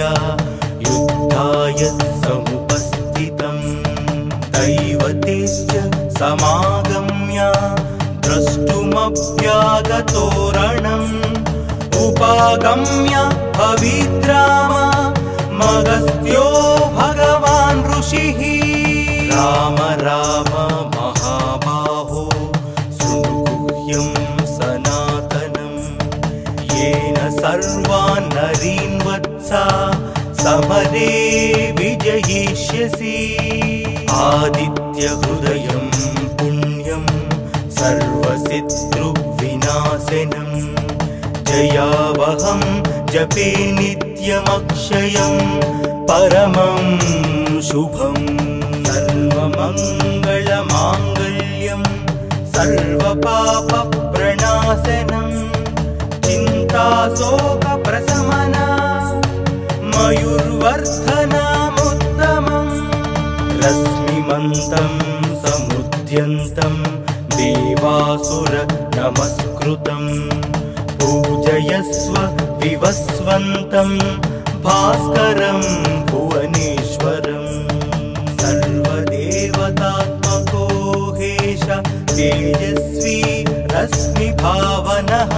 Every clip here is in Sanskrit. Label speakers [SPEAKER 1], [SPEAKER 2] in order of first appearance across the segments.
[SPEAKER 1] चाग्रतो दुष्ट्या युद्धाय समुपस्थितं दैवतेश्च समागम्य द्रष्टुमप्यागतोरणम् उपागम्य पविद्राम मगस्त्यो भगवान् ऋषिः। राम राम महाबाहो सुगुह्यं सनातनम् येन सर्वान् नरीन् वत्सा समरे विजयिष्यसि। आदित्यहृदयं पुण्यं सर्वशत्रुविनाशनम् जयावहं जपे नित्यमक्षयं। परमं शुभम् सर्वमङ्गलमाङ्गल्यं। सर्वपापप्रणाशनं। चिन्ताशोकप्रशमना मयुर्वर्धनमुत्तमम् रश्मिमन्तं समुद्यन्तं देवासुर नमस्कृतं पूजयस्व विवस्वन्तं भास्करं भुवनेश्वरम्। सर्वदेवतात्मको हेश तेजस्वी रश्मिभावनः।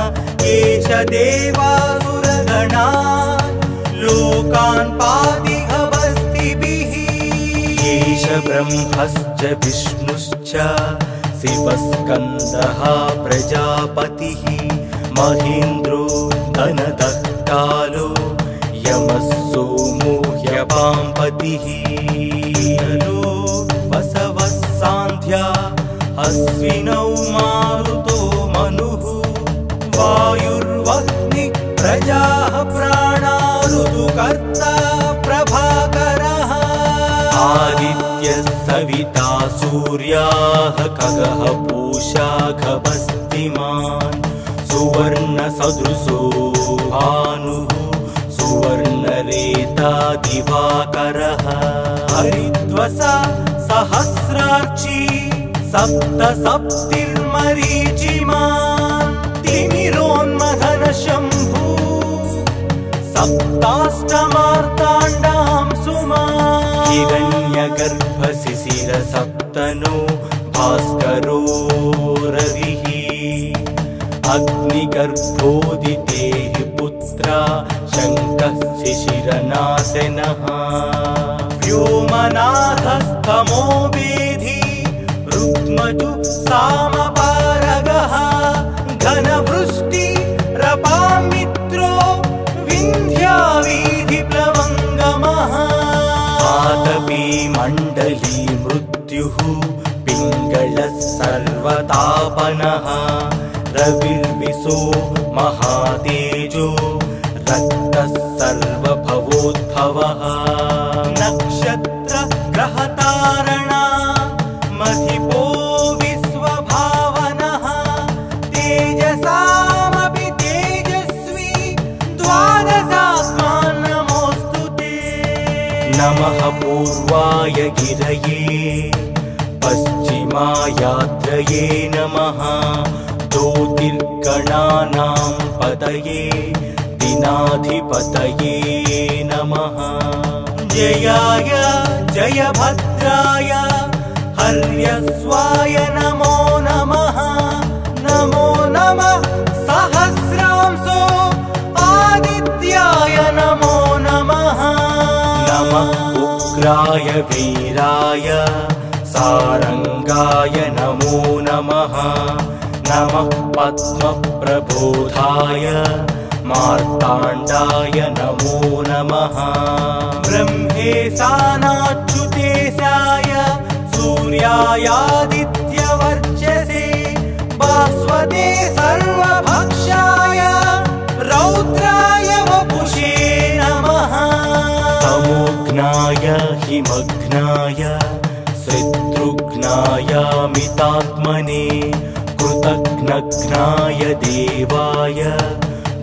[SPEAKER 1] एष देवासुरगणा पादिभवस्तिभिः एष ब्रह्मश्च विष्णुश्च शिवस्कन्दः प्रजापतिः। महेन्द्रो धनतः कालो यमः सोमो ह्यपाम्पतिः। नरो वसवः सान्ध्या अश्विनौ मारुतो मनुः। वायुर्वह्नि प्रजाः प्राणा ऋतुकर्ता प्रभाकरः। आदित्यः सविता सूर्याः खगः पूषा सुवर्णसदृशो भानुः सुवर्णरेता दिवाकरः। हरिद्वसा सहस्रार्ची सप्त सप्तिर्मरीचिमान् तिमिरोन्मथन शम्भू सप्ताष्टमार्ताण्डां सुमा। हिरण्यगर्भशिशिरसप्तनो भास्करो रविः अग्निगर्भोदितेः पुत्रा शङ्कः शिशिरनाशनः व्योमनाथस्तमो वेधि रुक्मजु सामपारगः। घनवृष्टि सर्वतापनः रविर्विशो महातेजो रक्तः सर्वभवोद्भवः नक्षत्र ग्रहतारणा मधिपो विश्वभावनः तेजसामपि तेजस्वी द्वादशात्मा नमोऽस्तु ते। नमः पूर्वाय गिरये पश्चिमायात्रये नमः। ज्योतिर्गणानां पतये दिनाधिपतये नमः। जयाय जयभद्राय हर्यस्वाय नमो नमः। नमो नमः सहस्रांसो आदित्याय नमो नमः। नमः उग्राय वीराय सारङ्गाय नमो नमः। नमः पद्मप्रबोधाय। मार्ताण्डाय नमो नमः। ब्रह्मे सानाच्युते साय सूर्यायादित्यवर्चसे। बास्वदे सर्वभक्षाय। रौद्राय वपुषे नमः। तमोघ्नाय हिमघ्नाय। परमात्मने कृतघ्नघ्नाय देवाय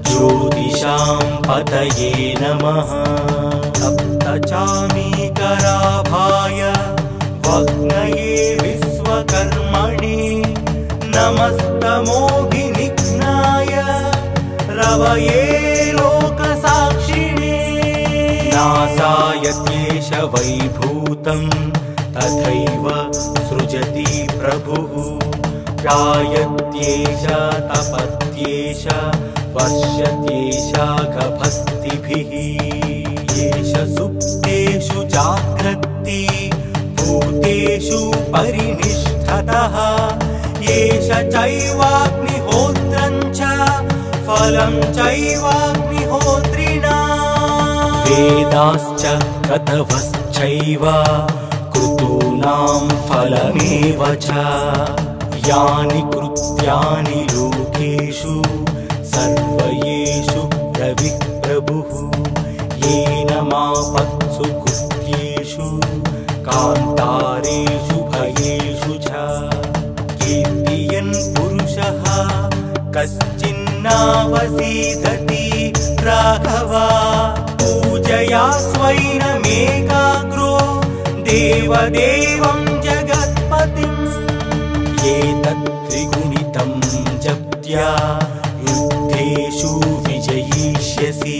[SPEAKER 1] ज्योतिषां पतये नमः। सप्तचामीकराभाय वग्नये विश्वकर्मणि नमस्तमोभिनिघ्नाय रवये लोकसाक्षिणे। नासाय क्लेश वैभूतं तथैव सृजति प्रभुः। जायत्येष तपत्येष वर्षत्येष गभस्तिभिः। एष सुप्तेषु जाग्रत्ति भूतेषु परिनिष्ठतः। एष चैवाग्निहोत्रं च फलं चैवाग्निहोत्रिणा। वेदाश्च कथवश्चैव फलमेव च। यानि कृत्यानि लोकेषु सर्वयेषु रविः प्रभुः येन मापत्सु कृत्येषु कान्तारेषु भयेषु च। कीर्तियन् पुरुषः कश्चिन्नावसीदति राघवा। पूजया स्वैनमेकाग्रो देवदेवं जगत्पतिम् एतत् त्रिगुणितं जप्त्या युद्धेषु विजयिष्यसि।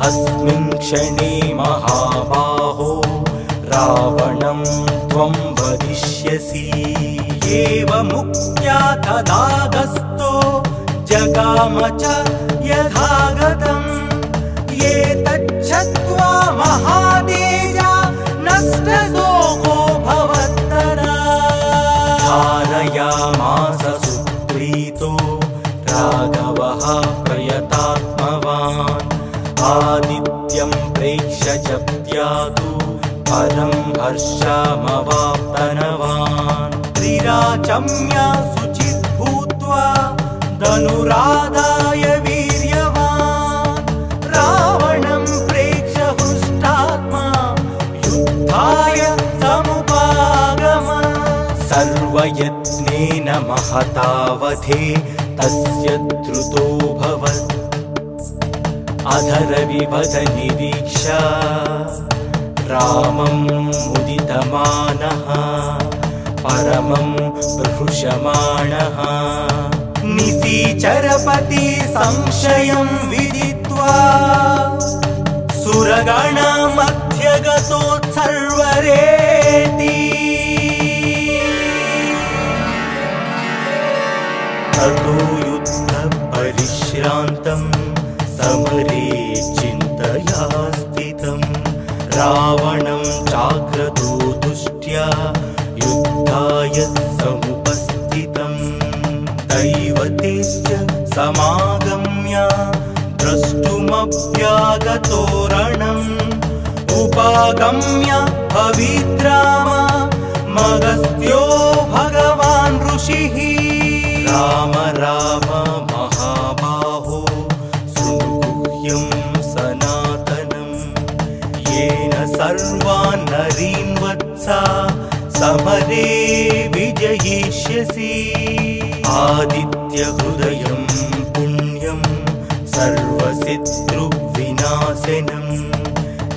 [SPEAKER 1] अस्मिन् क्षणे महाबाहो रावणं त्वं वदिष्यसि। एवमुक्त्या तदागस्तो जगाम च यथागतम्। एतच्छत्वा नष्टशोको जप्त्यातु परं हर्षमवाप्तनवान्। त्रिराचम्या शुचित् भूत्वा धनुरादाय वीर्यवान्। रावणं प्रेक्ष्य हृष्टात्मा युद्धाय समुपागम। सर्वयत्नेन महतावधे तस्य द्रुतोऽभवत् अधरविवदनिरीक्ष रामं मुदितमानः परमं प्रहृषमाणः निशीचरपति संशयं विदित्वा सुरगणमध्यगतोत्सर्वरेति ततो युद्धपरिश्रान्तं समरे चिन्तया स्थितं रावणं चाग्रतो दुष्ट्या युद्धाय समुपस्थितम् दैवतेश्च समागम्य द्रष्टुमप्यागतोरणम् उपागम्य पवित्राम मगस्त्यो समरे विजयिष्यसि। आदित्यहृदयं पुण्यं सर्वशत्रुविनाशनम्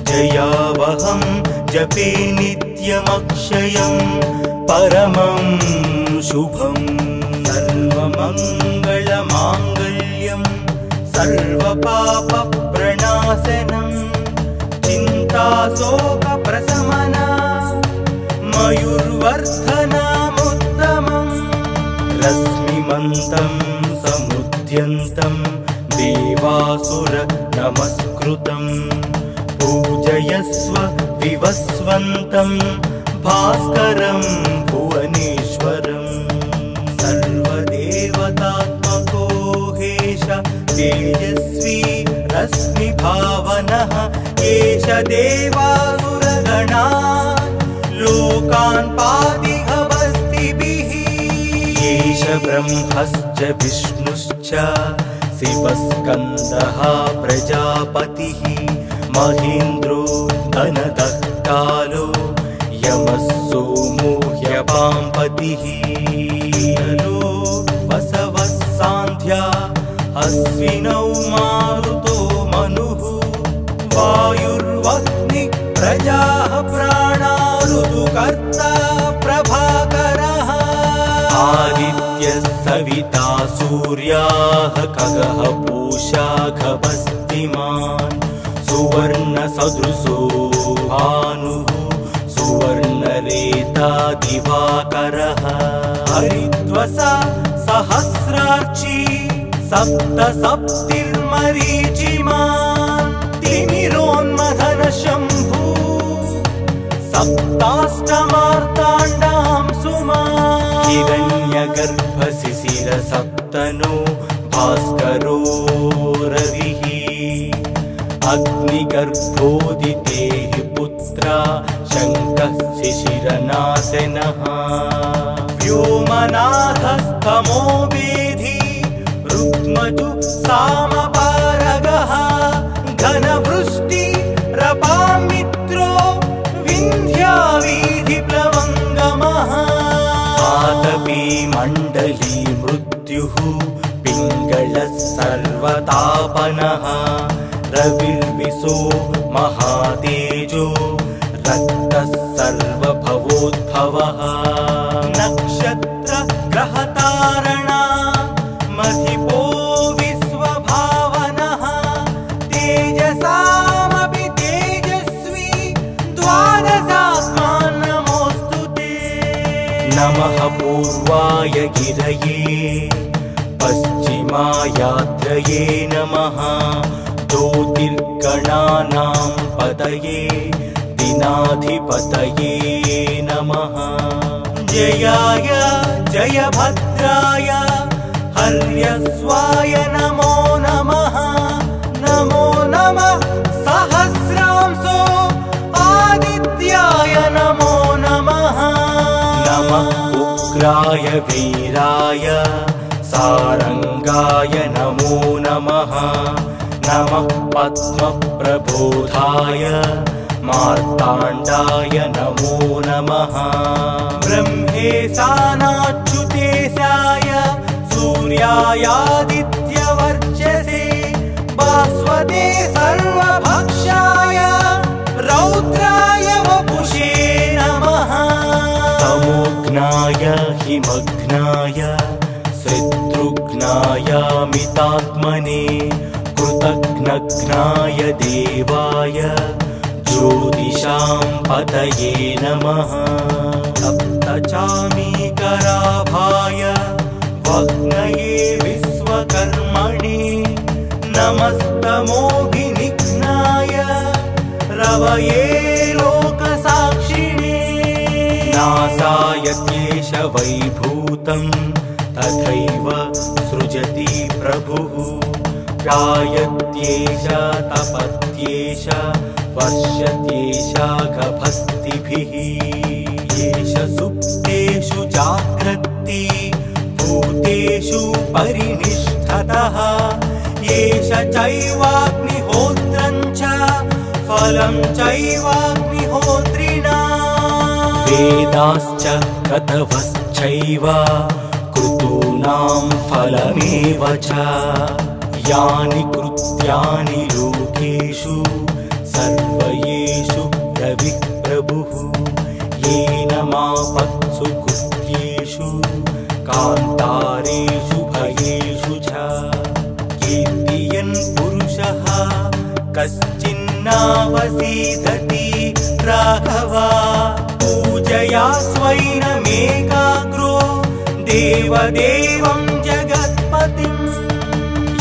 [SPEAKER 1] जयावहं जपे नित्यमक्षयं परमं शुभम् सर्वमङ्गलमाङ्गल्यं सर्वपापप्रणाशनं। चिन्ताशोकप्रशमना मयूर्वर्धनमुत्तमम् रश्मिमन्तं समुद्यन्तं देवासुर नमस्कृतम् पूजयस्व विवस्वन्तं भास्करं भुवनेश्वरम्। सर्वदेवतात्मको हेश तेजस्वी रश्मिभावनः। एष देवासुरगणा लोकान् पादिहवस्तिभिः। एष ब्रह्मश्च विष्णुश्च शिवस्कन्दः प्रजापतिः। महेन्द्रो धनदत्कारो यमः सोमो ह्यपाम्पतिः। पतिः बसवः सान्ध्या अस्विनौ मारुतो मनुः। वायुर्वत् प्रजाः प्रा ऋतुकर्ता प्रभाकरः। आदित्यः सविता सूर्याः खगः पूषा खपस्तिमान् सुवर्णसदृशो भानुः सुवर्णरेता दिवाकरः। हरिद्वसा सहस्रार्ची सप्त सप्तिर्मरीचिमान् तिमिरोन्मथन शम्भू सप्ताष्टमार्ताण्डां सुमा। हिरण्यगर्भशिशिर सप्तनो भास्करो रविः अग्निगर्भोदिते पुत्रा शङ्कः शिशिरनाशनः। व्योमनाथस्तमो वेधि रुक्मतु सामपारगः। घनवृष्टि मण्डली मृत्युः पिङ्गलः सर्वतापनः। रविर्विशो महातेजो रक्तः सर्वभवोद्भवः नमः पूर्वाय गिरये पश्चिमायात्रये नमः ज्योतिर्गणानां पतये दिनाधिपतये नमः। जयाय जयभद्राय हर्यस्वाय नमो नमः। नमो नमः सहस्रांसो आदित्याय नमो नमः। नमः उग्राय वीराय सारङ्गाय नमो नमः। नमः पद्मप्रबोधाय मार्ताण्डाय नमो नमः। ब्रह्मेशानाच्युतेशाय सूर्यायादित्यवर्चसे भास्वते सर्वभक्षाय रौद्राय तमोघ्नाय हिमघ्नाय शत्रुघ्नायामितात्मने कृतघ्नघ्नाय देवाय ज्योतिषां पतये नमः। सप्तचामीकराभाय वह्नये विश्वकर्मणि नमस्तमोभिनिघ्नाय रवये नासाय केशवैभूतम् तथैव सृजति प्रभुः। गायत्येष तपत्येष वर्षत्येष गभस्तिभिः। एष सुप्तेषु जाग्रत्ति भूतेषु परिनिष्ठतः। एष चैवाग्निहोत्रम् च फलं चैवाग्निहोत्रिणा वेदाश्च कतवश्चैव कृतूनां फलमेव च। यानि कृत्यानि लोकेषु सर्वयेषु रविः प्रभुः येन मापत्सु कृत्येषु कान्तारेषु भयेषु च। कीर्तियन् पुरुषः कश्चिन्नावसीदति राघवा पूजया स्वैनमेकाग्रो देवदेवं जगत्पतिम्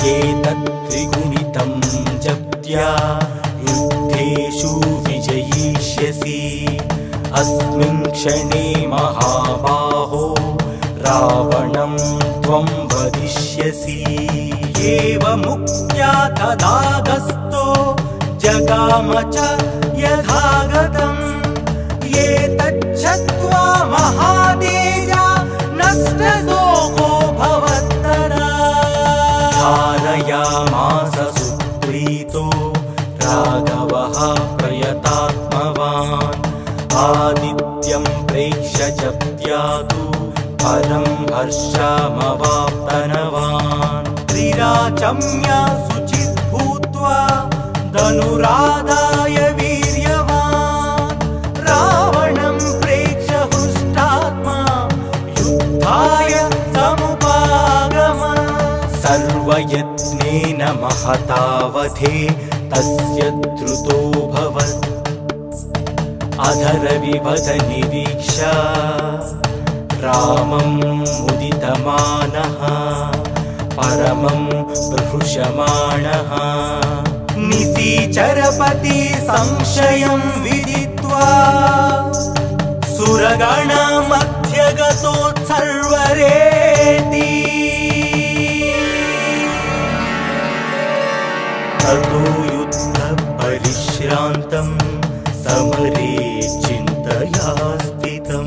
[SPEAKER 1] एतत् त्रिगुणितं जप्त्या युद्धेषु विजयिष्यसि। अस्मिन् क्षणे महाबाहो रावणं त्वं वदिष्यसि। एवमुक्त्या तदागस्तो जगाम च प्रयतात्मवान्। आदित्यं प्रेक्ष्य जप्त्यातु परं हर्षमवाप्तनवान्। श्रीराचम्या शुचित् भूत्वा धनुराधाय वीर्यवान्। रावणं प्रेक्ष्य हृष्टात्मा युद्धाय समुपागम। सर्वयत्नेन महतावधे तस्य द्रुतोऽभवत् अधरविवदनिरीक्ष रामं मुदितमानः। परमं बृहुषमाणः निशीचरपति संशयं विदित्वा। सुरगणमध्यगतोत्सर्वरेति ततो युद्धपरिश्रान्तं समरे चिन्तया स्थितं।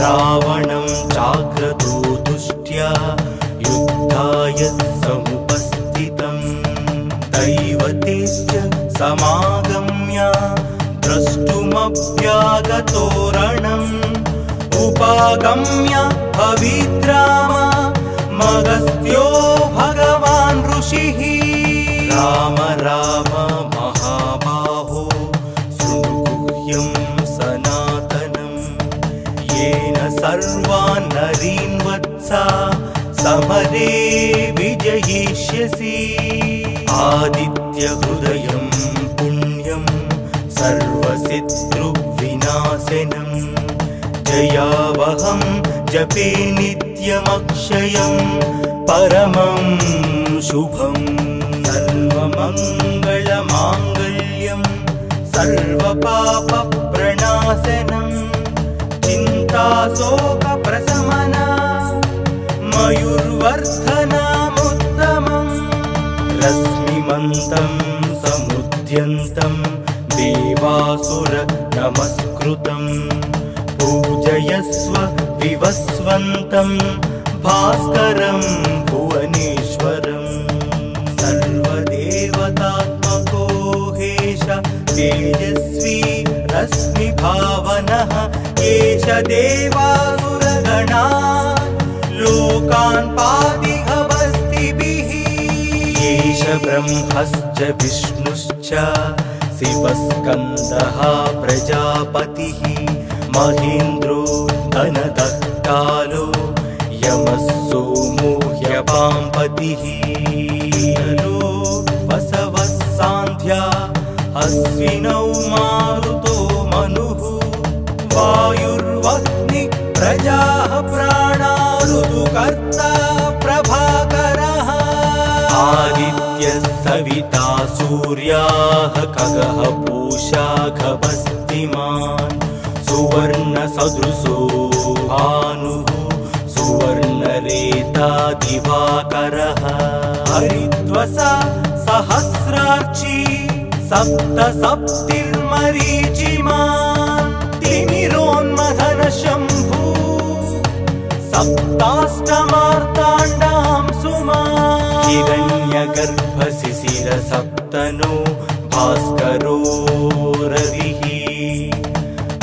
[SPEAKER 1] रावणं जाग्रतो दुष्ट्या युद्धाय समुपस्थितं। दैवतेश्च समागम्य द्रष्टुमभ्यागतोरणम् उपागम्य भविद्राम मगस्त्यो भगवान् ऋषिः। राम राम वत्सा समरे विजयिष्यसि। आदित्यहृदयं पुण्यं सर्वशत्रुविनाशनम् जयावहं जपे नित्यमक्षयं। परमं शुभम् सर्वमङ्गलमाङ्गल्यं। सर्वपापप्रणाशनं। चिन्ताशोकप्रशमना मयूर्वर्धनामुत्तमम् रश्मिमन्तं समुद्यन्तं देवासुर नमस्कृतम् पूजयस्व विवस्वन्तं भास्करं भुवनेश्वरम् सर्वदेवतात्मको हेश तेजस्वी रश्मिभावनः। एष देवासुरगणा लोकान् पातिघवस्तिभिः एष ब्रह्मश्च विष्णुश्च शिवस्कन्दः प्रजापतिः। महेन्द्रो धनदत्तालो यमः सोमो ह्यपाम्पतिः नरो वसवः सान्ध्या अश्विनौ मारुतो मनुः। वायुर्वह्नि प्रजाः ऋतुकर्ता प्रभाकरः। आदित्यः सविता सूर्याः खगः पूषा खभस्तिमान् सुवर्णसदृशो भानुः सुवर्णरेता दिवाकरः। हरिद्वसा सहस्रार्ची सप्त सप्तिर्मरीचिमान् तिमिरोन्मथन शम्भू सप्ताष्टमार्ताण्डां सुमा। हिरण्यगर्भशिशिर सप्तनो भास्करो रविः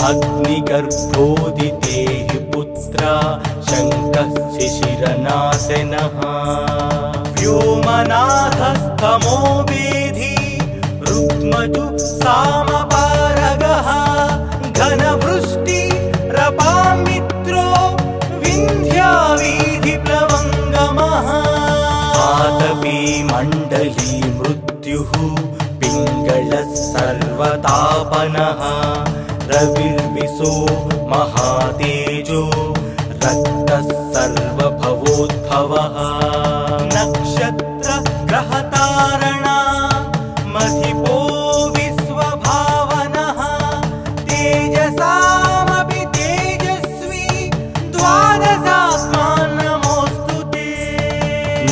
[SPEAKER 1] अग्निगर्भोदितेः पुत्रा शङ्कः शिशिरनाशनः व्योमनाथस्तमो वेधि रुक्मजु सामपारगः मृत्युः पिङ्गलः सर्वतापनः। रविर्विशो महातेजो रक्तः सर्वभवोद्भवः। नक्षत्र ग्रहतारणा मधिपो विश्वभावनः। तेजसामपि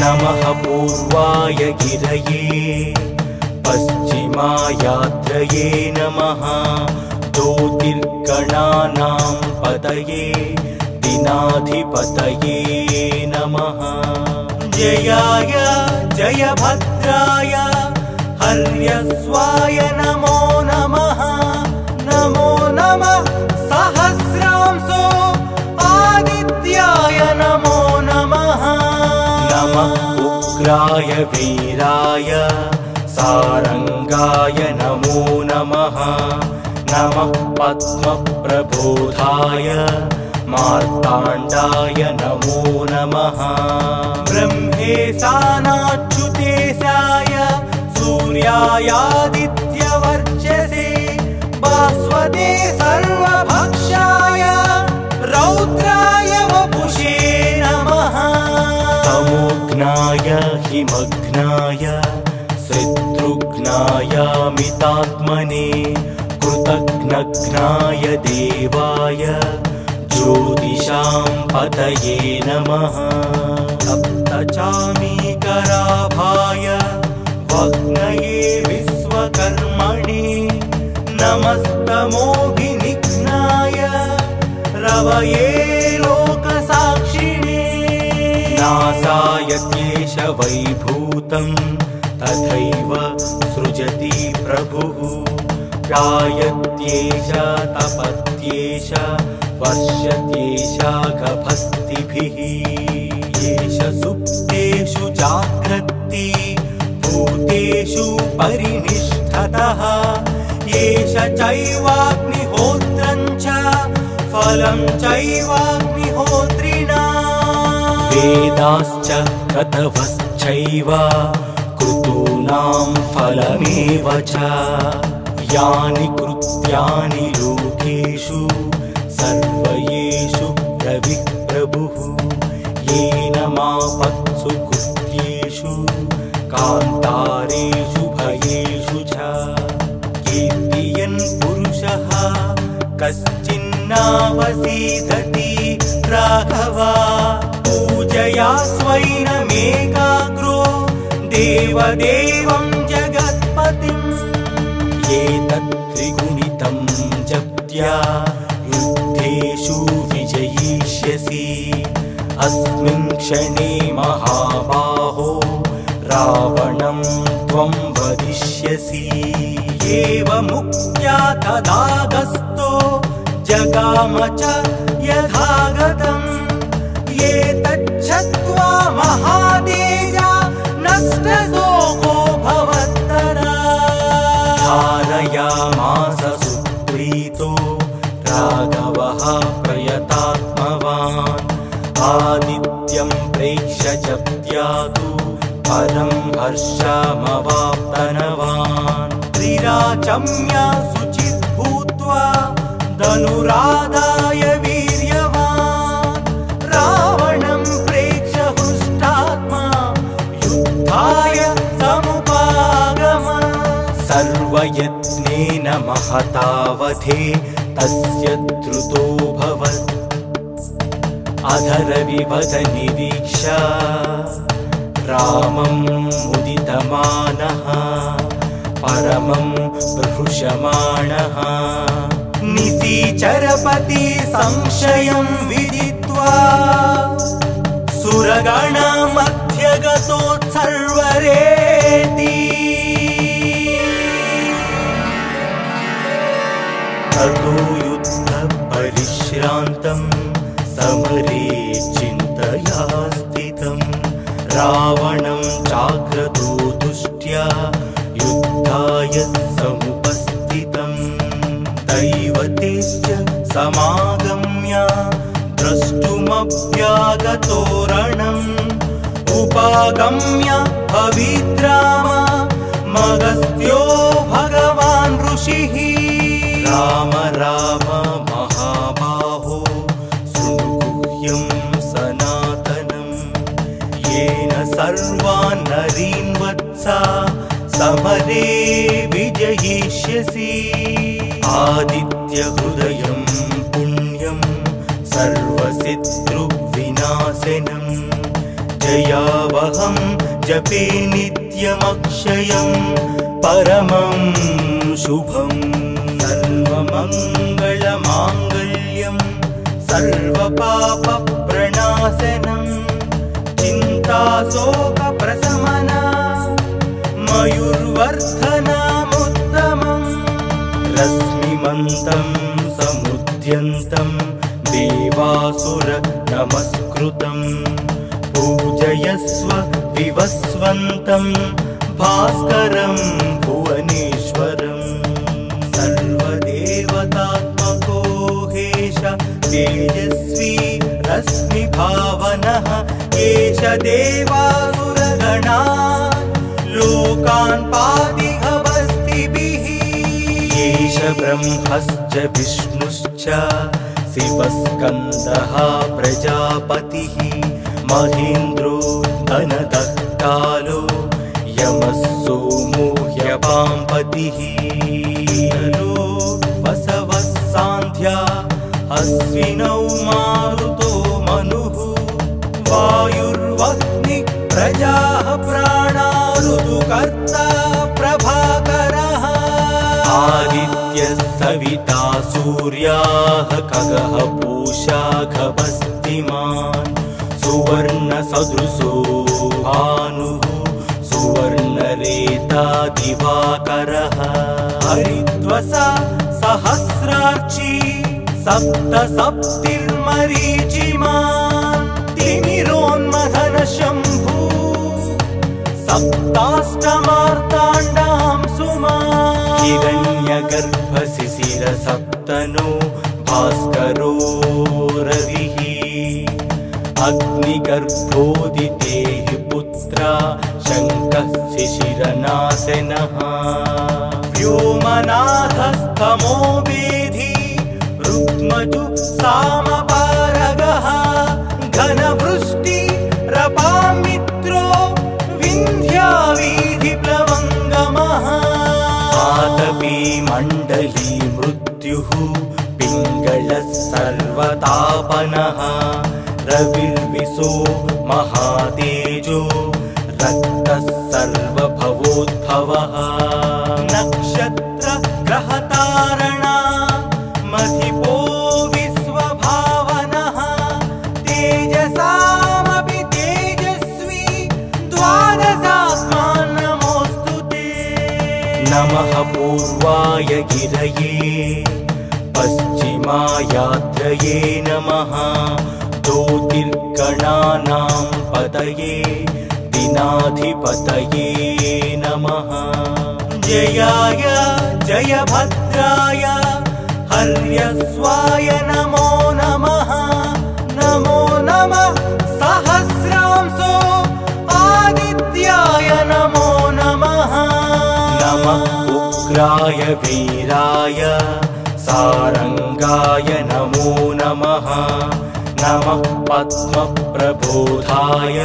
[SPEAKER 1] नमः पूर्वाय गिरये पश्चिमायात्रये नमः। ज्योतिर्गणानां पतये दिनाधिपतये नमः। जयाय जयभद्राय हर्यस्वाय नमो नमः। नमो नमः सहस्रांसो आदित्याय नमो नमः। नमः उग्राय वीराय सारङ्गाय नमो नमः। नमः पद्मप्रबोधाय मार्ताण्डाय नमो नमः। ब्रह्मेशानाच्युतेशाय सूर्यायादित्यवर्चसे भास्वते सर्वभक्षाय रौद्राय वपुषे नमः। तमोघ्नाय हिमघ्नाय शत्रुघ्नायामितात्मने कृतघ्नघ्नाय देवाय ज्योतिषां पतये नमः। सप्तचामीकराभाय वग्नये विश्वकर्मणे नमस्तमोभिनिघ्नाय रवये लोकसाक्षिणे। नासायत्येष वैभूतं तथैव सृजति प्रभुः। गायत्येष तपत्येष वर्षत्येष गभस्तिभिः। एष सुप्तेषु जाग्रत्ति भूतेषु परिनिष्ठतः। एष चैवाग्निहोत्रम् च फलं चैवाग्निहोत्रिणा। वेदाश्च कथवश्चैव कृतूनां फलमेव च। यानि कृत्यानि लोकेषु सर्वयेषु रविः प्रभुः येन मापत्सु कृत्येषु कान्तारेषु भयेषु च। कीर्तियन् पुरुषः कश्चिन्नावसीदति राघवा देवदेवं जगत्पतिम् एतत् त्रिगुणितं जप्त्या युद्धेषु विजयिष्यसि। अस्मिन् क्षणे महाबाहो रावणं त्वं वदिष्यसि। एवमुक्त्या तदागस्तो जगाम च यथागतम् परं हर्षमवाप्तनवान्। त्रिराचम्या शुचित् भूत्वा धनुराधाय वीर्यवान्। रावणं प्रेक्ष्य हृष्टात्मा युद्धाय समुपागम। सर्वयत्नेन महतावधे तस्य द्रुतो भवत्। अधरविवद निरीक्षा रामं मुदितमानः परमं बृहुषमाणः। निशीचरपति संशयं विदित्वा सुरगणमध्यगतोत्सर्वरेति ततो युद्धपरिश्रान्तं समरे चिन्तया रावणं जाग्रतो दुष्ट्या युद्धाय समुपस्थितम् दैवतेश्च समागम्य द्रष्टुमभ्यागतोरणम् उपागम्य भविद्राम मगस्त्यो भगवान् ऋषिः। राम राम महाबाहो शृणुगुह्यं सर्वान् नरीन् वत्सा समरे विजयिष्यसि। आदित्यहृदयं पुण्यं सर्वशत्रुविनाशनम् जयावहं जपे नित्यमक्षयं परमं शुभम् सर्वमङ्गलमाङ्गल्यं सर्वपापप्रणाशनं चिन्ताशोकप्रशमना मयूर्वर्धनामुत्तमम्। रश्मिमन्तं समुद्यन्तं देवासुर नमस्कृतम् पूजयस्व विवस्वन्तं भास्करं भुवनेश्वरम्। सर्वदेवतात्मको हेश तेजस्वी रश्मिभावनः एष देवासुरगणा लोकान् पादिहवस्तिभिः एष ब्रह्मश्च विष्णुश्च शिवस्कन्दः प्रजापतिः। महेन्द्रो धनदत्तालो यमः सोमो नरो वसवः सान्ध्या अश्विनौ मारुतो प्राणा ऋतुकर्ता प्रभाकरः। आदित्यः सविता सूर्याः खगः पूषा खभस्तिमान् सुवर्णसदृशो भानुः सुवर्णरेता दिवाकरः। हरिद्वसा सहस्रार्ची सप्त सप्तिर्मरीचिमान् तिमिरोन्मथन शम्भू सप्ताष्टमार्ताण्डां सुमा। हिरण्यगर्भशिशिर सप्तनो भास्करो रविः अग्निगर्भोदितेः पुत्रा शङ्कः शिशिरनाशनः व्योमनाथस्तमो वेधि रुक्मजु सामपारगः। घनवृष्टि आतपी मण्डली मृत्युः पिङ्गळः सर्वतापनः। रविर्विशो महातेजो रक्तः सर्वभवोद्भवः पूर्वाय गिरये पश्चिमायात्रये नमः। ज्योतिर्गणानां पतये दिनाधिपतये नमः। जयाय जयभद्राय हर्यस्वाय नमो नमः। नमो नमः सहस्रांसो आदित्याय नमो नमः। नमः उग्राय वीराय सारङ्गाय नमो नमः। नमः पद्मप्रबोधाय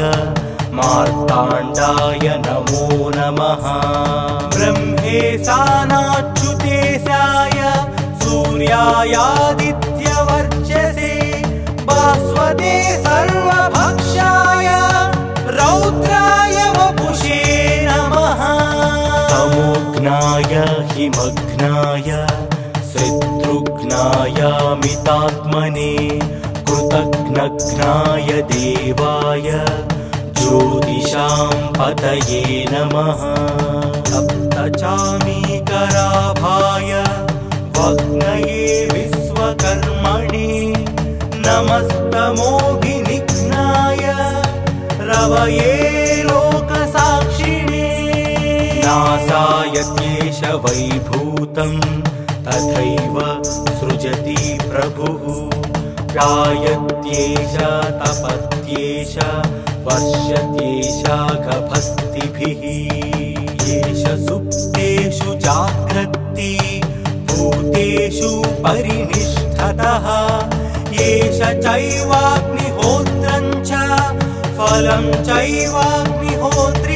[SPEAKER 1] मार्ताण्डाय नमो नमः। ब्रह्मेशानाच्युतेशाय सूर्यायादित्यवर्चसे भास्वते सर्वभक्षाय रौद्राय तमोघ्नाय हिमघ्नाय शत्रुघ्नायामितात्मने कृतघ्नघ्नाय देवाय ज्योतिषां पतये नमः। सप्तचामीकराभाय वग्नये विश्वकर्मणि नमस्तमोभिनिघ्नाय रवये क्लेश वैभूतं तथैव सृजति प्रभुः। गायत्येष तपत्येष वर्षत्येष गभस्तिभिः। एष सुप्तेषु जाग्रत्ति भूतेषु परिनिष्ठतः। एष चैवाग्निहोत्रं च फलं चैवाग्निहोत्रिणा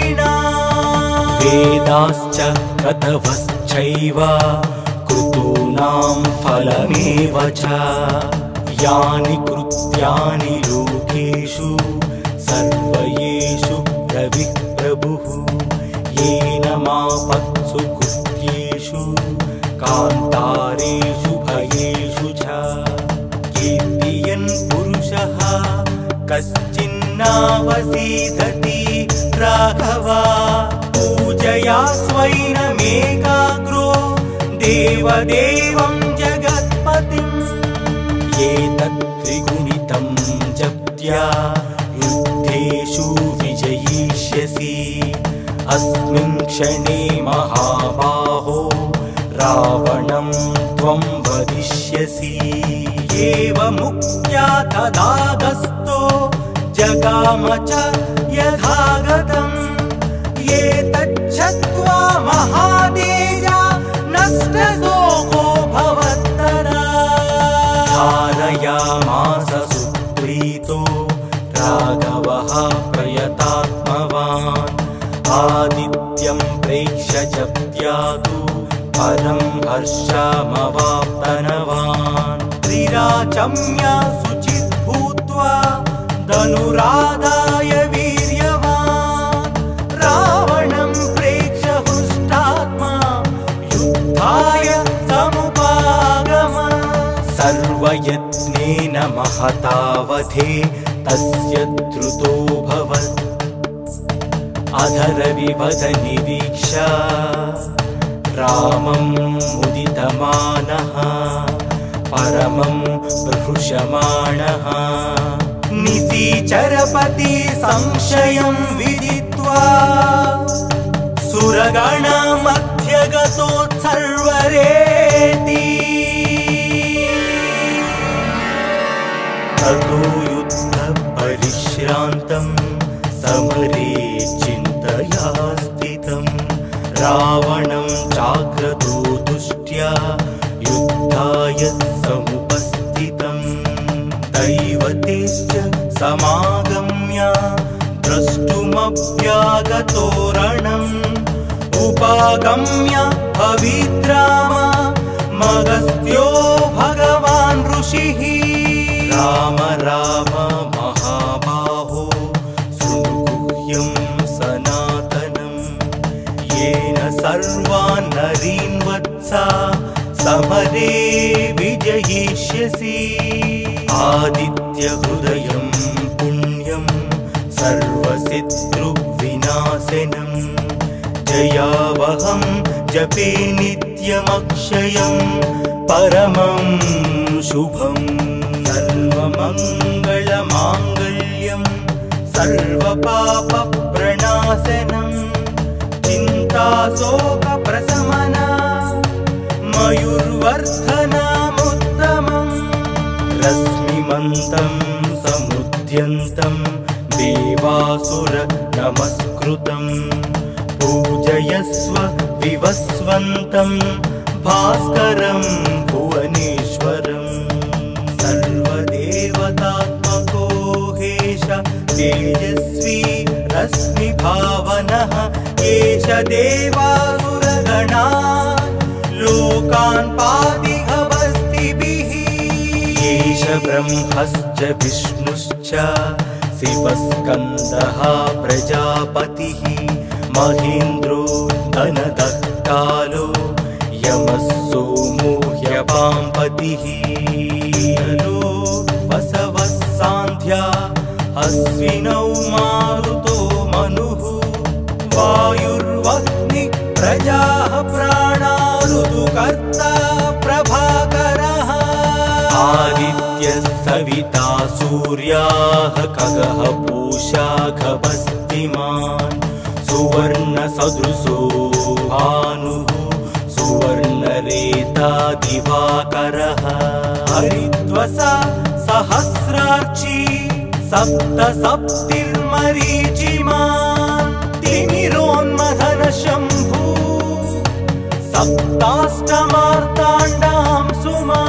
[SPEAKER 1] वेदाश्च क्रतवश्चैव क्रतूनां फलमेव च। यानि कृत्यानि लोकेषु सर्वयेषु रविः प्रभुः येन मापत्सु कृत्येषु कान्तारेषु भयेषु च। कीर्तियन् पुरुषः कश्चिन्नावसीदति राघवा स्वैनमेकाग्रो देवदेवं जगत्पतिम् एतत् त्रिगुणितं जप्त्या युद्धे यज्ञेषु विजयिष्यसि। अस्मिन् क्षणे महाबाहो रावणं त्वं वदिष्यसि। एवमुक्त्या तदागस्तो जगाम च यथागतम् त्यातु परं हर्षमवाप्तनवान्। त्रिराचम्य शुचित् भूत्वा धनुराधाय वीर्यवान्। रावणं प्रेक्ष्य हृष्टात्मा युद्धाय समुपागम। सर्वयत्नेन महतावधे तस्य द्रुतो भवत्। अधरविवद निरीक्ष रामं मुदितमानः परमं बृहुषमाणः। निशीचरपति संशयं विदित्वा सुरगणमध्यगतोत्सर्वरेति ततो युद्धपरिश्रान्तं समरे चिन्तया स्थितं रावणं द्रष्टुमभ्यागतोरणम् उपागम्य पवित्राम मगस्त्यो भगवान् ऋषिः। राम राम महाबाहो सुगुह्यं सनातनम् येन सर्वान् नरीन् वत्सा समरे विजयिष्यसि। आदित्यहृदयं पुण्यं सर्वशत्रुविनाशनम् जयावहं जपे नित्यमक्षयं। परमं शुभम् सर्वमङ्गलमाङ्गल्यं। सर्वपापप्रणाशनम्। चिन्ताशोकप्रशमना। मयूर्वर्धनमुत्तमम्। रश्मिमन्तं समुद्यन्तं देवासुर नमस्कृतम् पूजयस्व विवस्वन्तं भास्करं भुवनेश्वरम् सर्वदेवतात्मको हेश तेजस्वी रश्मिभावनः एष देवासुरगणा। लोकान् पादिघवस्तिभिः एष ब्रह्मश्च विष्णुश्च शिवस्कन्दः प्रजापतिः महेन्द्रो धनदत्तालो यमः सोमो ह्यपाम्पतिः नरो वसवः सान्ध्या अश्विनौ मारुतो मनुः वायुर्वह्नि प्रजाः प्राणा ऋतुकर्ता प्रभाकरः आदित्यः सविता सूर्याः खगः पूषा खपस्तिमान् सुवर्णसदृशो भानुः सुवर्णरेता दिवाकरः। हरिद्वसा सहस्रार्ची सप्त सप्तिर्मरीचिमान् तिमिरोन्मथन शम्भू सप्ताष्टमार्ताण्डां सुमा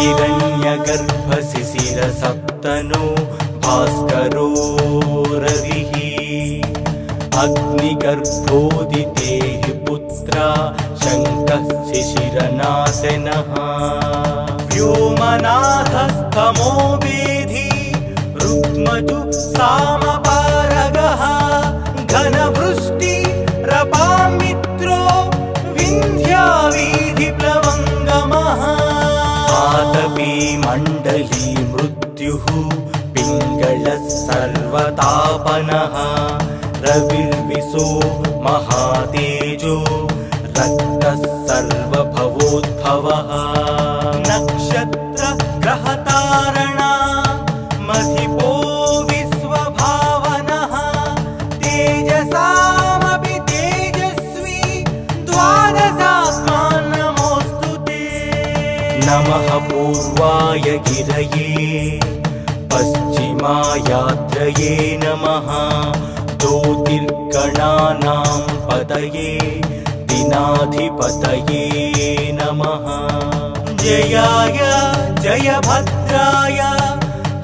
[SPEAKER 1] हिरण्यगर्भशिशिर सप्तनो भास्करो रविः। अग्निगर्भोदिते पुत्रा शङ्कः शिशिरनाशनः। व्योमनाथस्तमो वेधि रुक्मजु सामपारगः। घनवृष्टि सर्वतापनः। रविर्विशो महातेजो रक्तः सर्वभवोद्भवः। नक्षत्र गृहतारणा महिपो विश्वभावनः। तेजसामपि तेजस्वी द्वारसात्मा नमोऽस्तु ते। नमः पूर्वाय गिरये पश्चिमायात्रये नमः। ज्योतिर्गणानां पतये दिनाधिपतये नमः। जयाय जयभद्राय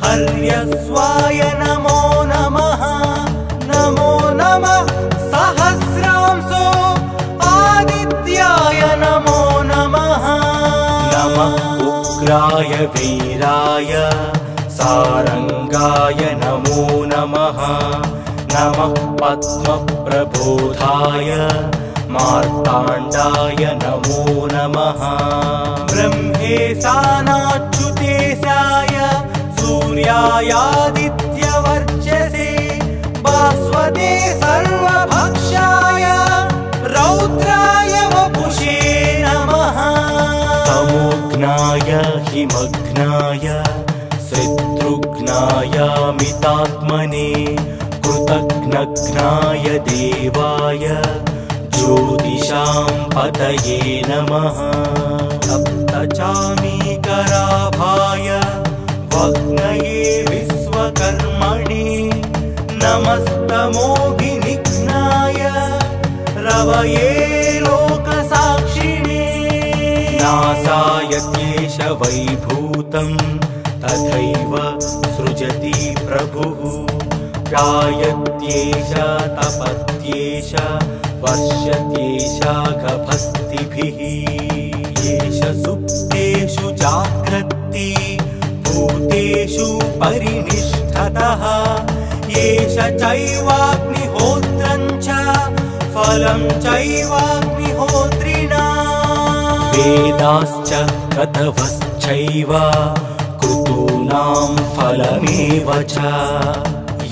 [SPEAKER 1] हर्यस्वाय नमो नमः। नमो नमः सहस्रांसो आदित्याय नमो नमः। नमः उग्राय वीराय सारङ्गाय नमो नमः। नमः पद्मप्रबोधाय मार्ताण्डाय नमो नमः। ब्रह्मेशानाच्युतेशाय सूर्यायादित्यवर्चसे भास्वते सर्वभक्षाय रौद्राय वपुषे नमः। तमोघ्नाय हिमग्नाय शत्रुघ्नायामितात्मने कृतघ्नघ्नाय देवाय ज्योतिषां पतये नमः। सप्तचामीकराभाय वग्नये विश्वकर्मणि नमस्तमोभिनिघ्नाय रवये लोकसाक्षिणे। नासाय क्लेश वैभूतं तथैव सृजति प्रभुः जायत्येष तपत्येष वर्षत्येष गभस्तिभिः एष सुप्तेषु जाग्रत्ति भूतेषु परिनिष्ठतः एष चैवाग्निहोत्रं च फलं चैवाग्निहोत्रिणा। वेदाश्च कथवश्चैव फलमेव च।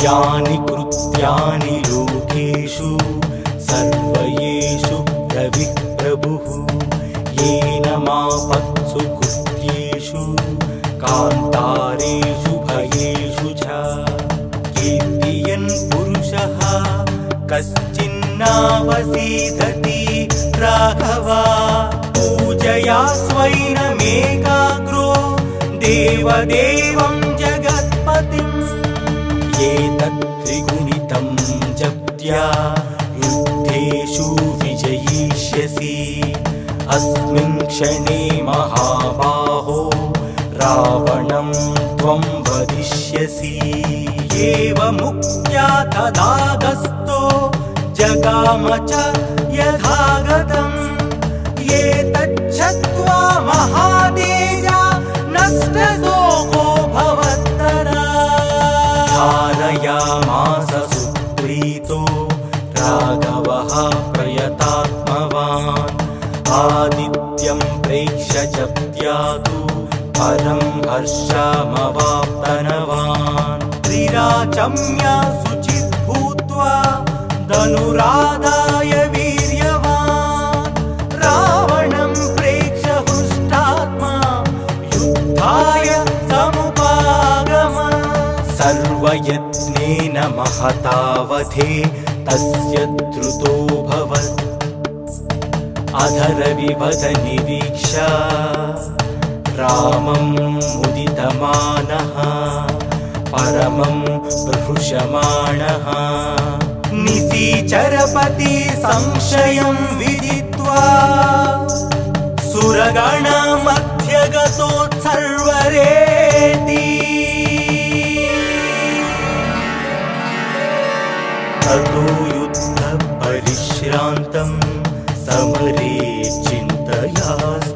[SPEAKER 1] यानि कृत्यानि लोकेषु सर्वयेषु प्रविः प्रभुः येन मापत्सु कृत्येषु कान्तारेषु भयेषु च। कीर्तियन् पुरुषः कश्चिन्नावसीदति राघवा। पूजया स्वैनमेकाग्रो देवदेवं युद्धेषु विजयिष्यसि। अस्मिन् क्षणे महाबाहो रावणं त्वं वदिष्यसि। एवमुक्त्या तदागस्तो जगाम च यथागतम् हर्षमवाप्तनवान् त्रिराचम्या शुचित् भूत्वा धनुराधाय वीर्यवान्। रावणं प्रेक्ष्य हुष्टात्मा युद्धाय समुपागम। सर्वयत्नेन महतावधे तस्य द्रुतो भवत्। अधरविवद निरीक्ष रामं मुदितमानः परमं प्रहृषमाणः निशीचरपति संशयं विदित्वा सुरगणमध्यगतोत्सर्वरेति ततो युद्धपरिश्रान्तं समरे चिन्तया स्थितं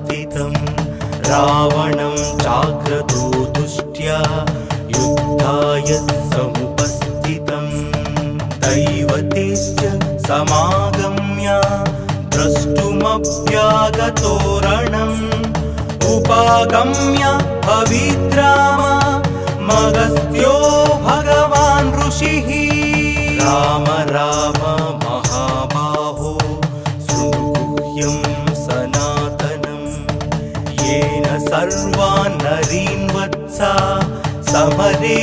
[SPEAKER 1] रावणं चाग्रतो दुष्ट्या युद्धाय समुपस्थितम् दैवतेश्च समागम्य द्रष्टुमभ्यागतोरणम् उपागम्य पवित्राम मगस्त्यो भगवान् ऋषिः। राम राम सर्वान् नरीन् वत्सा समरे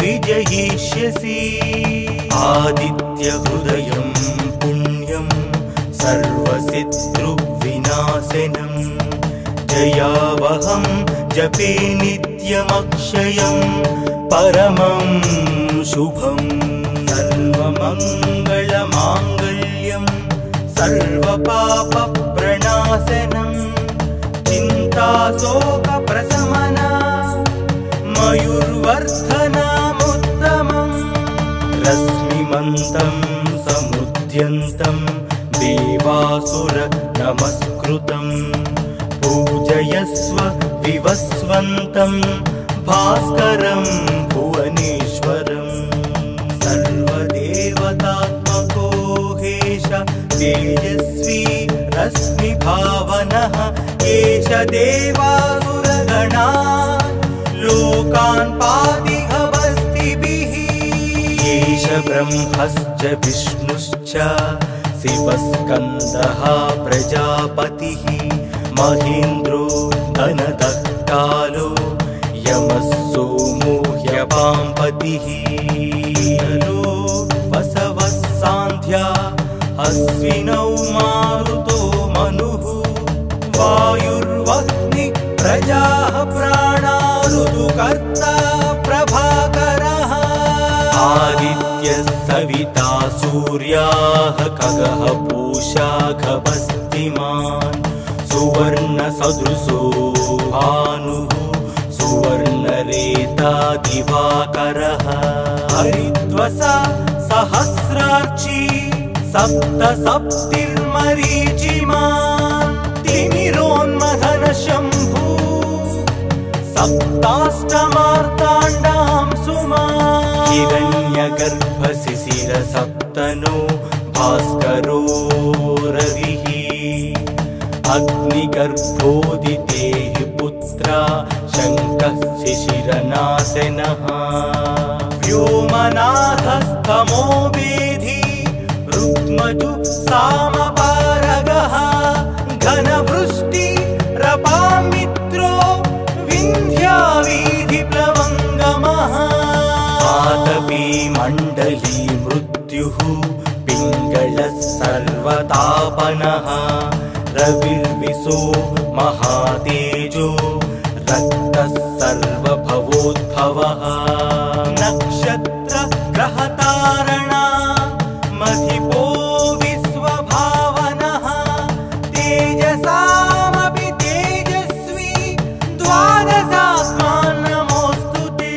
[SPEAKER 1] विजयिष्यसि। आदित्यहृदयं पुण्यं सर्वशत्रुविनाशनम् जयावा सोऽहं जपे नित्यमक्षयं परमं शुभम् सर्वमङ्गलमाङ्गल्यं सर्वपापप्रणाशनं चिन्ताशोकप्रशमना मयूर्वर्धनामुत्तमम्। रश्मिमन्तं समुद्यन्तं देवासुर नमस्कृतं पूजयस्व विवस्वन्तं भास्करं भुवनेश्वरम्। सर्वदेवतात्मको हेश तेजस्वी रश्मिभावनः देवासुरगणा लोकान् पादिहवस्तिभिः एष ब्रह्मश्च विष्णुश्च शिवस्कन्दः प्रजापतिः। महेन्द्रो धनदः कालो यमः सोमो ह्यपाम्पतिः लो वसवः सान्ध्या अश्विनौ प्राणा ऋतुकर्ता प्रभाकरः। आदित्यः सविता सूर्याः खगः पूषा खपस्तिमान् सुवर्णसदृशो भानुः सुवर्णरेता दिवाकरः। हरिद्वसा सहस्रार्ची सप्त सप्तिर्मरीचिमान् सप्ताष्टमार्ताण्डां सुमा हिरण्यगर्भशिशिर सप्तनो भास्करो रविः अग्निगर्भोदिते पुत्रा शङ्कः शिशिरनाशनः व्योमनाथस्तमो वेधि रुक्मजु सामपारगः पिङ्गलः सर्वतापनः। रविर्विशो महातेजो रक्तः सर्वभवोद्भवः। नक्षत्र ग्रहतारणा मधिपो विश्वभावनः। तेजसामपि तेजस्वी द्वादशात्मान् नमोऽस्तु ते।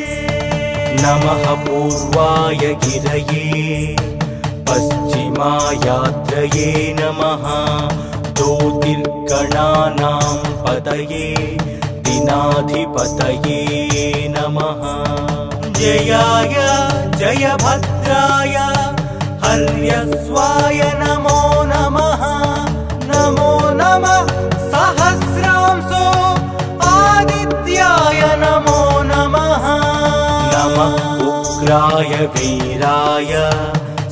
[SPEAKER 1] नमः पूर्वाय गिरये पश्चिमायात्रये नमः। ज्योतिर्गणानां पतये दिनाधिपतये नमः। जयाय जयभद्राय हर्यस्वाय नमो नमः। नमो नमः सहस्रांसो आदित्याय नमो नमः। नमः उग्राय वीराय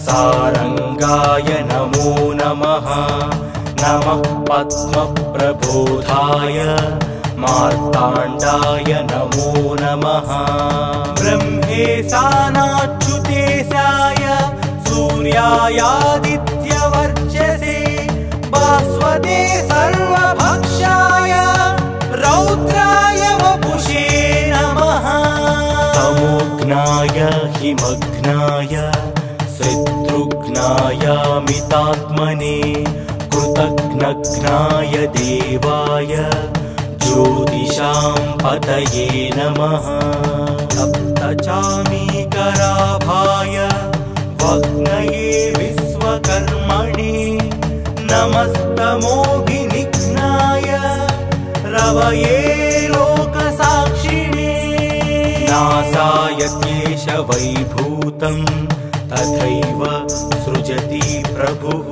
[SPEAKER 1] सारङ्गाय नमो नमः। नमः पद्मप्रबोधाय मार्ताण्डाय नमो नमः। ब्रह्मेशानाच्युतेशाय सूर्यायादित्यवर्चसे भास्वते सर्वभक्षाय रौद्राय वपुषे नमः। तमोघ्नाय हिमघ्नाय शत्रुघ्नायामितात्मने कृतघ्नघ्नाय देवाय ज्योतिषां पतये नमः। सप्तचामीकराभाय वग्नये विश्वकर्मणि नमस्तमोभिनिघ्नाय रवये लोकसाक्षिणे। नासाय क्लेश तथैव सृजति प्रभुः।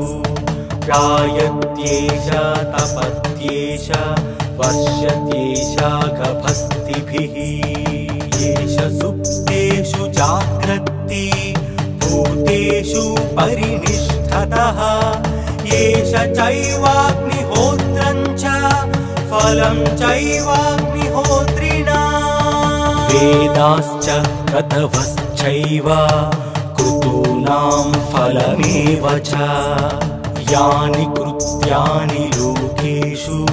[SPEAKER 1] गायत्येष तपत्येष वर्षत्येष गभस्तिभिः। एष सुप्तेषु जाग्रत्ति भूतेषु परिनिष्ठतः। एष चैवाग्निहोत्रं च फलं चैवाग्निहोत्रिणा। वेदाश्च कथवश्चैव च। यानि कृत्यानि लोकेषु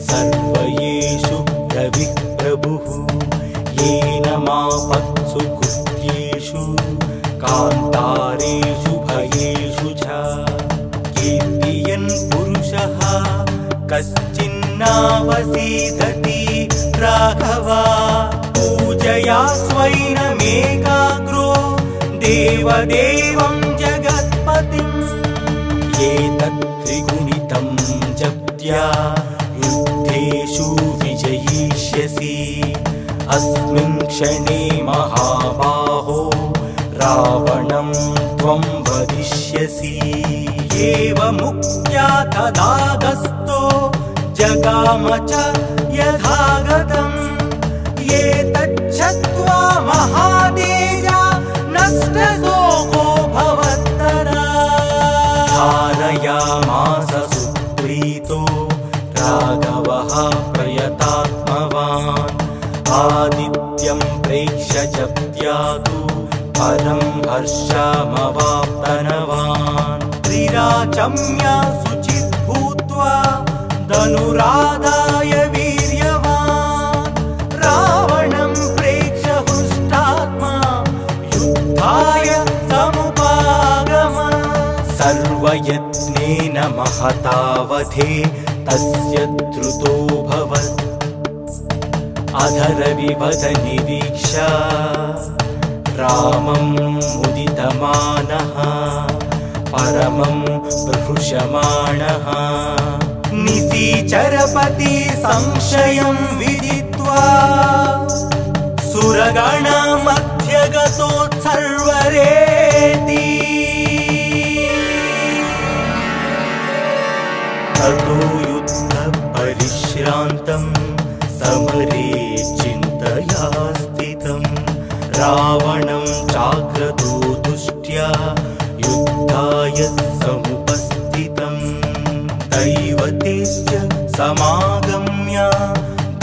[SPEAKER 1] सर्वयेषु प्रविप्रभुः। येन मापत्सु कृत्येषु कान्तारेषु भयेषु च। कीर्तियन् पुरुषः कश्चिन्नावसीत देवदेवं जगत्पतिम् एतत् त्रिगुणितं जप्त्या युद्धेषु विजयिष्यसि। अस्मिन् क्षणे महाबाहो रावणं त्वं वदिष्यसि। एवमुक्त्या तदागस्तो जगाम च यथागतम् जप्त्यातु परं हर्षमवाप्तनवान्। त्रिराचम्या शुचित् भूत्वा धनुरादाय वीर्यवान्। रावणं प्रेक्ष्य हृष्टात्मा युद्धाय समुपागम। सर्वयत्नेन महतावधे तस्य द्रुतो अधरविवद निरीक्ष रामं मुदितमानः परमं प्रहृषमाणः निशीचरपति संशयं विदित्वा सुरगणमध्यगतोत्सर्वरेति ततो युद्धपरिश्रान्तं समरे चिन्तया स्थितं। रावणं चाग्रतो दुष्ट्या युद्धाय समुपस्थितम् दैवतेश्च समागम्य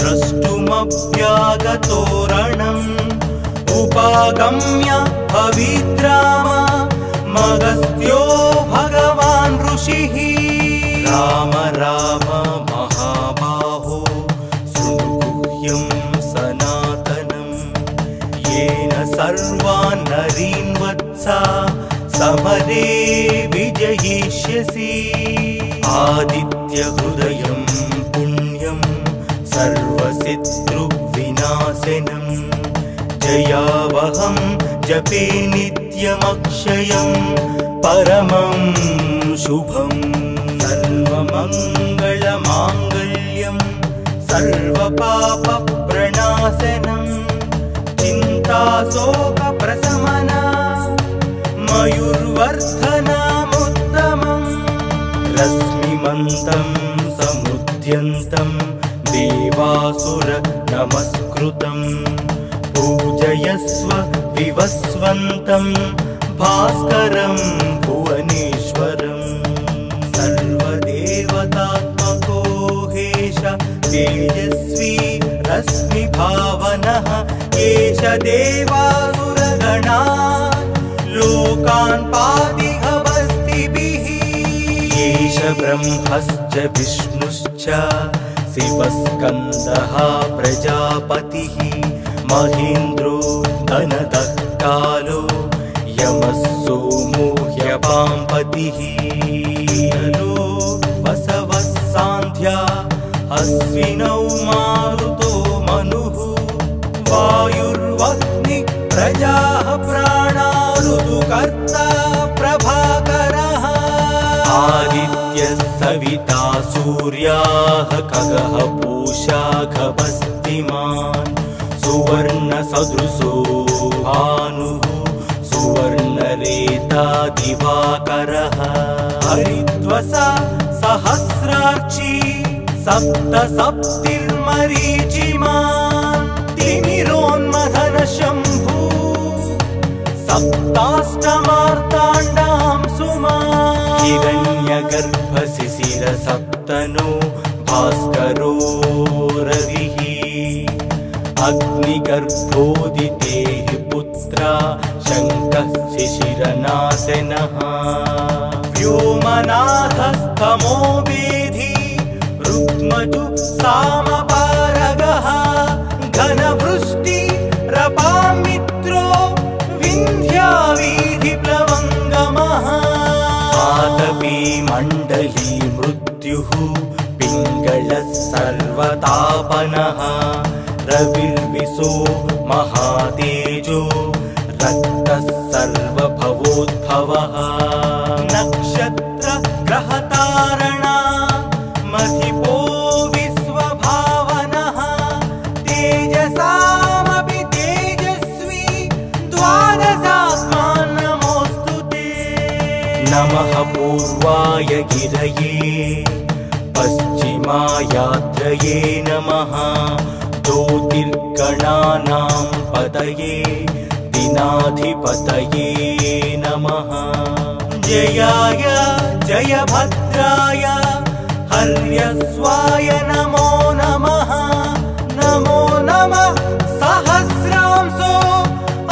[SPEAKER 1] द्रष्टुमभ्यागतोरणम् उपागम्य पवित्राम मगस्त्यो समरे विजयिष्यसि। आदित्यहृदयं पुण्यं सर्वशत्रुविनाशनम् जयावहं जपे नित्यमक्षयं परमं शुभम् सर्वमङ्गलमाङ्गल्यं सर्वपापप्रणाशनं। चिन्ताशोकप्रशमना मयूर्वर्धनामुत्तमम् रश्मिमन्तं समुद्यन्तं देवासुर नमस्कृतम् पूजयस्व विवस्वन्तं भास्करं भुवनेश्वरम्। सर्वदेवतात्मको हेश तेजस्वी रश्मिभावनः। एष देवासुरगणा लोकान् पातिहवस्तिभिः एष ब्रह्मश्च विष्णुश्च शिवस्कन्दः प्रजापतिः। महेन्द्रो धनदः कालो यमः सोमो ह्यपाम्पतिः लो वसवः सान्ध्या अश्विनौ मारुतो मनुः। वायुर्वह्नि प्रजाः आदित्यः सविता सूर्याः खगः पूषा खभस्तिमान् सुवर्णसदृशो भानुः सुवर्णरेता दिवाकरः हरिद्वसा सहस्रार्ची सप्त सप्तिर्मरीचिमान् तिमिरोन्मथन शम्भू सप्ताष्टमार्ताण्डां सुमा हिरण्यगर्भशिशिर सप्तनो भास्करो रविः अग्निगर्भोदितेः पुत्रा शङ्कः शिशिरनाशनः। व्योमनाथस्तमो वेधि रुक्मजु सामपारगः रविर्विशो महातेजो रक्तः सर्वभवोद्भवः। नक्षत्रग्रहतारणा मधिपो विश्वभावनः। तेजसामपि तेजस्वी द्वादशात्मा नमोऽस्तु ते। नमः पूर्वाय गिरये पश्चिमायात्रये नमः। ज्योतिर्गणानां पतये दिनाधिपतये नमः। जयाय जयभद्राय हर्यस्वाय नमो नमः। नमो नमः सहस्रांसो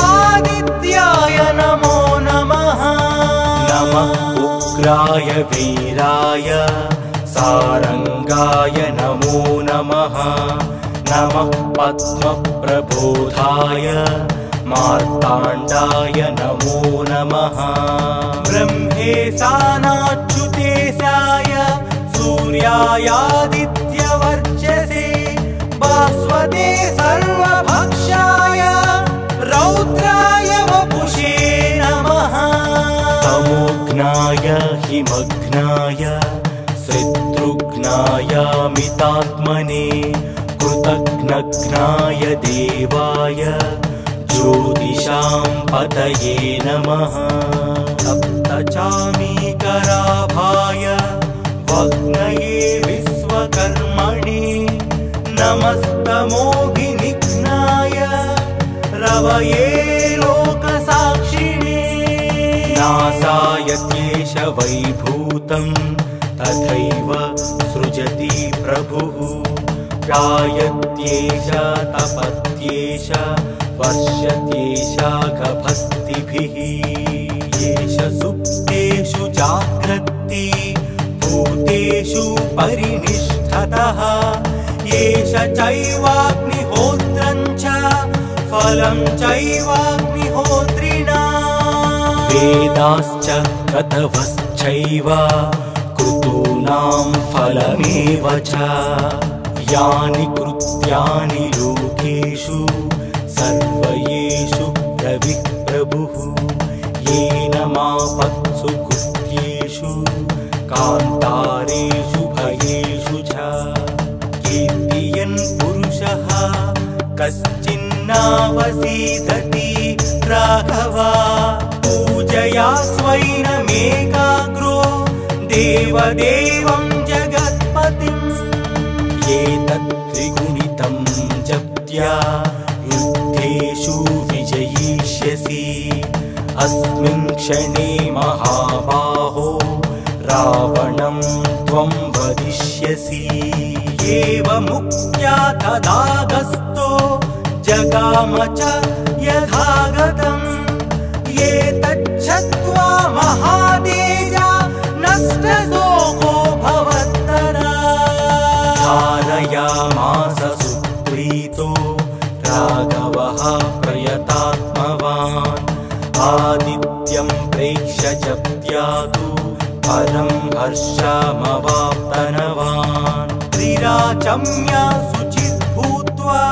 [SPEAKER 1] आदित्याय नमो नमः। नमः उग्राय वीराय सारङ्गाय नमो नमः। नमः पद्मप्रबोधाय मार्ताण्डाय नमो नमः। ब्रह्मेशानाच्युतेशाय सूर्यायादित्यवर्चसे भास्वते सर्वभक्षाय रौद्राय वपुषे नमः। तमोघ्नाय हिमघ्नाय शत्रुघ्नाय मितात्मने कृतघ्नघ्नाय देवाय ज्योतिषां पतये नमः। सप्तचामीकराभाय वग्नये विश्वकर्मणे नमस्तमोघिनिघ्नाय रवये लोकसाक्षिणे। नासाय क्लेश वैभूतं तथैव सृजति प्रभुः। गायत्येष तपत्येष वर्षत्येष गभस्तिभिः। एष सुप्तेषु जाग्रत्ति भूतेषु परिनिष्ठतः। एष चैवाग्निहोत्रं च फलं चैवाग्निहोत्रिणा। वेदाश्च कथवश्चैव कृतूनां फलमेव च। यानि कृत्यानि लोकेषु सर्वयेषु रविः प्रभुः येन मापत्सु कृत्येषु कान्तारेषु भयेषु च। कीर्तियन् पुरुषः कश्चिन्नावसीदति राघवा देवदेवं जगत्पतिम् एतत् त्रिगुणितं जप्त्या युद्धेषु विजयिष्यसि। अस्मिन् क्षणे महाबाहो रावणं त्वं वदिष्यसि। एवमुक्त्या तदागस्तो जगाम च हर्षमवाप्तनवान्। त्रिराचम्या शुचित् भूत्वा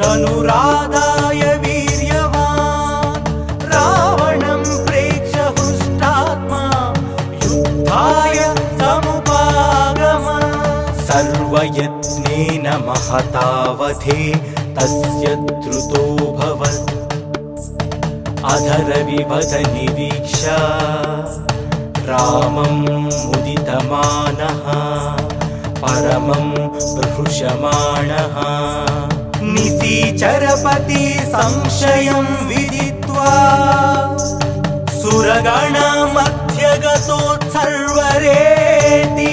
[SPEAKER 1] धनुरादाय वीर्यवान्। रावणं प्रेक्ष्य हृष्टात्मा युद्धाय समुपागम। सर्वयत्नेन महतावधे तस्य द्रुतो भवत्। अधरविवद निरीक्ष रामं मुदितमानः परमं बृहुषमाणः। निशीचरपति संशयं विदित्वा सुरगणमध्यगतोत्सर्वरेति